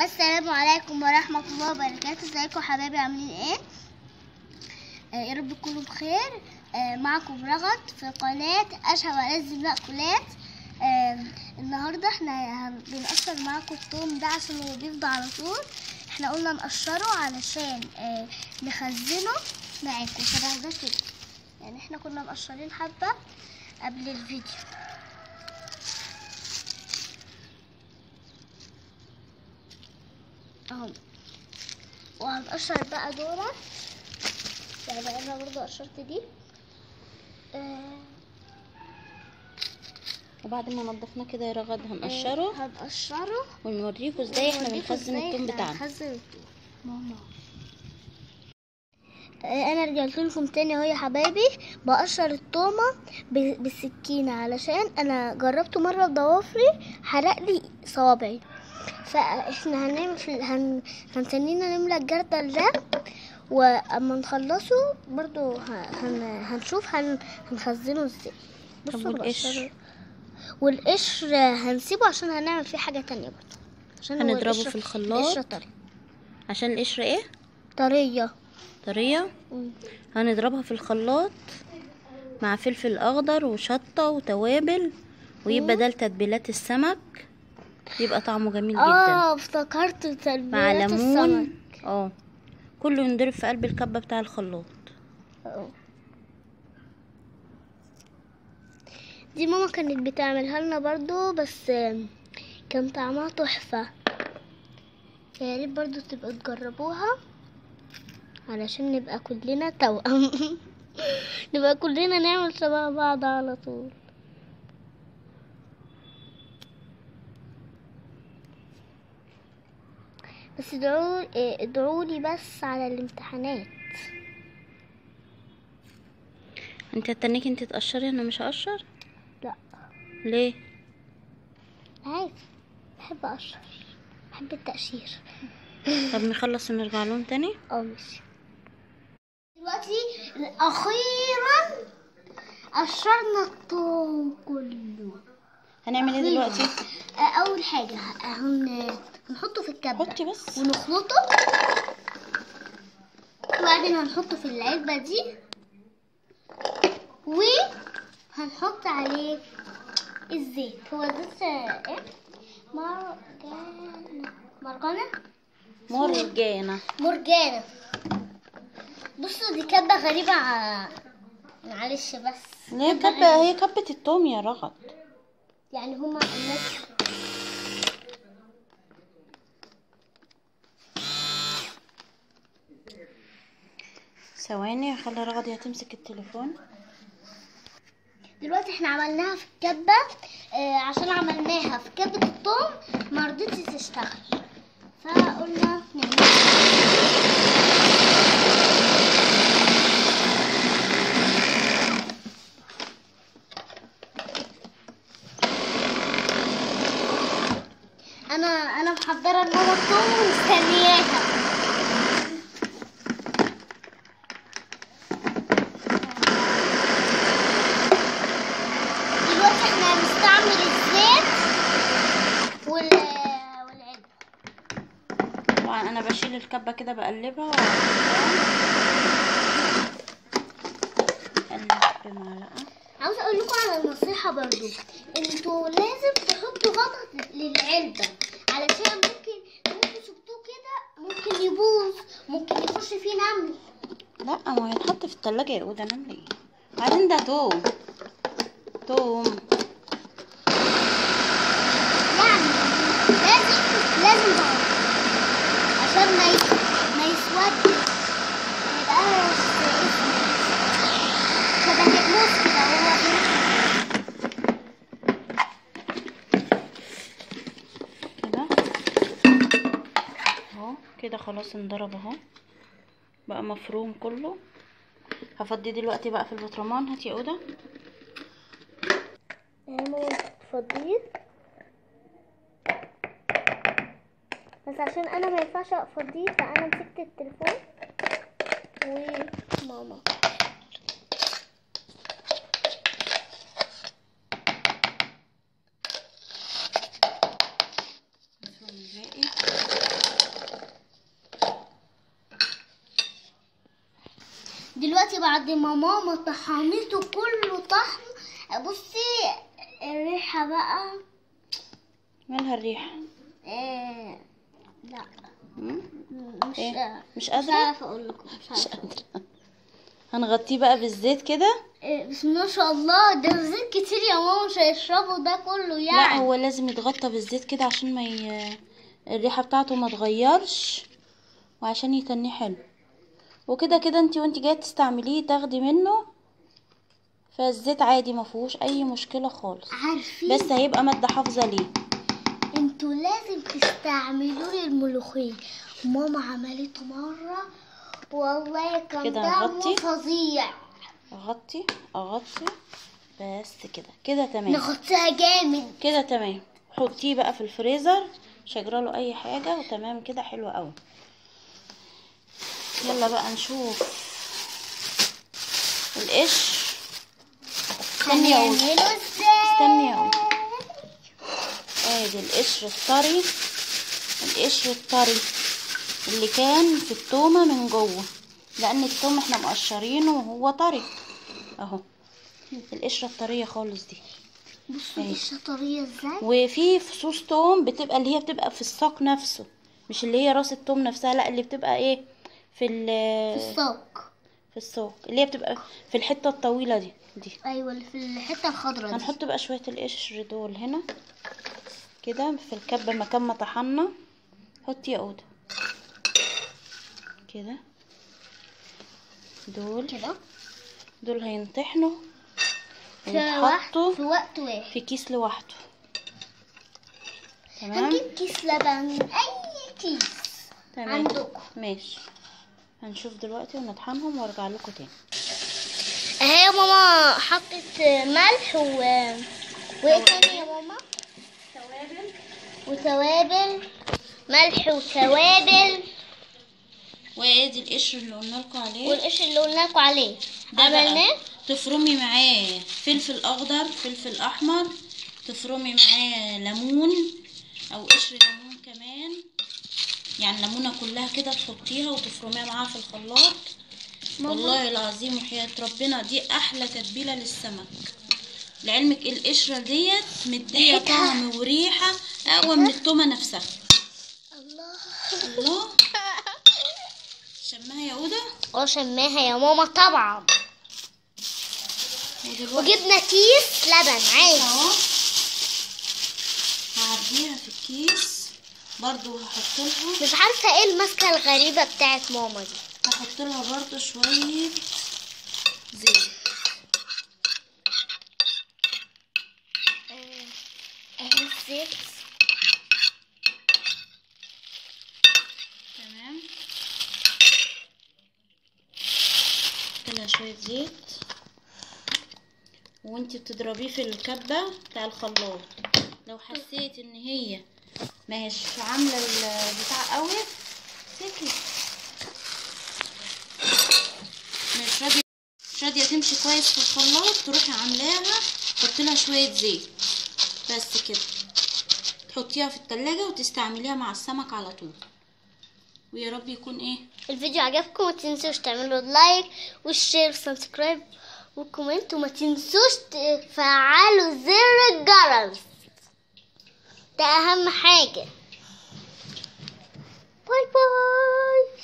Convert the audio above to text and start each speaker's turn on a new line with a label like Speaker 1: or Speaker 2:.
Speaker 1: السلام عليكم ورحمة الله وبركاته. ازيكم حبايبي؟ عاملين إيه؟ آه يا رب تكونوا بخير. آه معكم رغد في قناة أشهى وألذ المأكولات آه النهاردة إحنا بنقشر معاكم التوم ده عشان هو بيفضى على طول. إحنا قلنا نقشره علشان آه نخزنه. معاكم. شبه ده كده. يعني إحنا كنا مقشرين حبة قبل الفيديو. أهو. وهنقشر بقى دورة. يعني أنا برضو قشرت دي. آه،
Speaker 2: وبعد ما نضفناه كده يا رغد هنقشره.
Speaker 1: هنقشره.
Speaker 2: ونوريكم إزاي
Speaker 1: إحنا
Speaker 2: بنخزن التوم بتاعنا.
Speaker 1: بنخزن التوم. ماما. آه، أنا رجعت لكم تاني أهو يا حبايبي. بقشر التومة بالسكينة. علشان أنا جربته مرة بضوافري حرق لي صوابعي. فاحنا هنعمل في هن... هنستنينا نملى الجردل ده واما نخلصه برضو هن... هنشوف هن... هنخزنه
Speaker 2: إزاي
Speaker 1: بصوا؟ بقشره. والقشر هنسيبه عشان هنعمل فيه حاجة تانية برضو عشان
Speaker 2: هنضربه
Speaker 1: القشر-
Speaker 2: في الخلاط.
Speaker 1: طري
Speaker 2: عشان القشرة إيه
Speaker 1: طرية
Speaker 2: طرية
Speaker 1: مم.
Speaker 2: هنضربها في الخلاط مع فلفل أخضر وشطة وتوابل ويبقى ده لتتبيلات السمك يبقى طعمه جميل جدا.
Speaker 1: آه افتكرت
Speaker 2: مع
Speaker 1: تتبيلات السمك.
Speaker 2: ليمون آه. كله ينضرب في قلب الكبة بتاع الخلاط.
Speaker 1: آه. دي ماما كانت بتعملها لنا برضو بس كان طعمها تحفة. يا ريت برضو تبقى تجربوها علشان نبقى كلنا توأم. نبقى كلنا نعمل شبه بعض على طول. بس ادعوا ادعوا لي بس على الامتحانات.
Speaker 2: انت هتنيك انت تقشري؟ أنا مش هقشر؟
Speaker 1: لا.
Speaker 2: ليه؟
Speaker 1: عادي. بحب أقشر. بحب التقشير.
Speaker 2: طب نخلص ونرجع لهم تاني؟
Speaker 1: آه ماشي. دلوقتي أخيرا قشرنا الطوم كله.
Speaker 2: هنعمل إيه دلوقتي؟
Speaker 1: أول حاجة هن... الكبه
Speaker 2: حطي بس.
Speaker 1: ونخلطه. وبعدين هنحطه في العلبة دي. وهنحط عليه الزيت. هو زيت إيه مرجانة. مرجانة؟
Speaker 2: مرجانة.
Speaker 1: مرجانة. بصوا دي كبة غريبة ع- معلش بس.
Speaker 2: هي كبة هي كبة التوم يا رغد.
Speaker 1: يعني هما الناس
Speaker 2: ثواني هخلي رغد هي تمسك التليفون.
Speaker 1: دلوقتي إحنا عملناها في الكبة آه عشان عملناها في كبة الثوم ما رضتش تشتغل. فقلنا أنا أنا محضرة لماما الثوم ومستنياها دلوقتي إحنا هنستعمل الزيت وال والعلبة
Speaker 2: طبعا أنا بشيل الكبة كده بقلبها اقلب بمعلقة
Speaker 1: عاوزة أقول لكم على نصيحة برضو أنتوا لازم تحطوا غطا للعلبة علشان ممكن ممكن سبتوه كده ممكن يبوظ ممكن يخش فيه نمل.
Speaker 2: لا ما هيتحط في التلاجة يا اوضة نعمل إيه؟ بعدين ده توم توم
Speaker 1: يعني لازم لازم عشان ما كده هو
Speaker 2: كده اهو كده خلاص انضرب اهو. بقى مفروم كله. هفضي دلوقتي بقى في البطرمان هاتي يا يعني
Speaker 1: ماما تفضيه بس عشان أنا ما ينفعش افضيه فانا مسكت التليفون وماما. دلوقتي بعد ما ماما طحنته كله طحن بصي الريحة بقى.
Speaker 2: مالها الريحة؟
Speaker 1: إيه لا؟ مش
Speaker 2: إيه؟ مش
Speaker 1: مش
Speaker 2: قادرة؟
Speaker 1: عارفة أقول لكم مش
Speaker 2: مش قادرة. هنغطيه بقى بالزيت كده؟
Speaker 1: إيه بسم الله ما شاء الله. ده زيت كتير يا ماما مش هيشربوا ده كله
Speaker 2: لا
Speaker 1: يعني
Speaker 2: هو لازم يتغطى بالزيت كده عشان ما ي... الريحة بتاعته ما تغيرش وعشان يتنيه حلو. وكده كده انت وانت جاية تستعمليه تاخدي منه فالزيت عادي ما فيهوش أي مشكلة خالص.
Speaker 1: عارفين؟
Speaker 2: بس هيبقى مادة حافظة ليه؟
Speaker 1: أنتوا لازم تستعملوا لي الملوخية ماما عملته مرة والله كان
Speaker 2: كده
Speaker 1: طعمه
Speaker 2: نغطي؟
Speaker 1: فظيع.
Speaker 2: أغطي؟ أغطي؟ بس كده. كده تمام.
Speaker 1: نغطيها جامد.
Speaker 2: كده تمام. حطيه بقى في الفريزر. مش هيجراله أي حاجة. وتمام كده. حلو قوي يلا بقى نشوف القش. استني
Speaker 1: أقول.
Speaker 2: استني أقول. ادي القشر الطري القشر الطري اللي كان في التومة من جوه لأن التوم إحنا مقشرينه وهو طري. أهو. القشرة الطرية خالص دي.
Speaker 1: بصوا. القشرة طرية إزاي؟
Speaker 2: وفي فصوص توم بتبقى اللي هي بتبقى في الساق نفسه مش اللي هي راس التوم نفسها لأ اللي بتبقى إيه في ال
Speaker 1: في الساق.
Speaker 2: في الساق اللي هي بتبقى في الحتة الطويلة دي دي.
Speaker 1: أيوه اللي في الحتة الخضراء دي.
Speaker 2: هنحط بقى شوية القشر دول هنا كده في الكبة مكان ما طحنا. حطي يا أوضة. كده. دول.
Speaker 1: كده.
Speaker 2: دول هينطحنوا ويتحطوا
Speaker 1: في وقت واحد.
Speaker 2: في كيس لوحده. تمام؟
Speaker 1: هنجيب كيس لبن أي كيس.
Speaker 2: تمام.
Speaker 1: عندكم.
Speaker 2: ماشي. هنشوف دلوقتي ونطحنهم وارجع لكم تاني.
Speaker 1: اهي يا ماما حطت ملح و وايه تاني يا ماما؟
Speaker 2: توابل.
Speaker 1: وتوابل ملح وتوابل.
Speaker 2: وادي القشر اللي قلنا لكم عليه.
Speaker 1: والقشر اللي قلنا لكم عليه. عملناه؟
Speaker 2: تفرمي معاه فلفل أخضر فلفل أحمر. تفرمي معاه ليمون أو قشر ليمون. يعني ليمونه كلها كده تحطيها وتفرميها معاها في الخلاط. والله العظيم وحياة ربنا دي أحلى تتبيلة للسمك. لعلمك القشرة ديت مديه. طعم وريحة أقوى من التومة نفسها.
Speaker 1: الله.
Speaker 2: الله. شمها يا أوضة؟
Speaker 1: آه شماها يا ماما طبعا. وجبنا كيس لبن عادي
Speaker 2: أهو. هعبيها في الكيس. برضو هحط لها.
Speaker 1: مش عارفة إيه الماسكة الغريبة بتاعت ماما دي.
Speaker 2: هحط لها برضو شوية زيت.
Speaker 1: اهي الزيت.
Speaker 2: تمام. لها شوية زيت. وانتي بتضربيه في الكبة بتاع الخلاط. لو حسيت ان هي مش عاملة البتاع قوي. سكت مش راضية مش راضية تمشي كويس في الخلاط تروحي عاملاها تحطي لها شوية زيت. بس كده. تحطيها في التلاجة وتستعمليها مع السمك على طول. ويا رب يكون إيه؟
Speaker 1: الفيديو عجبكم ما تنسوش تعملوا like وال share وال subscribe وال comment وما تنسوش تفعلوا زر الجرس. ده أهم حاجة. bye bye.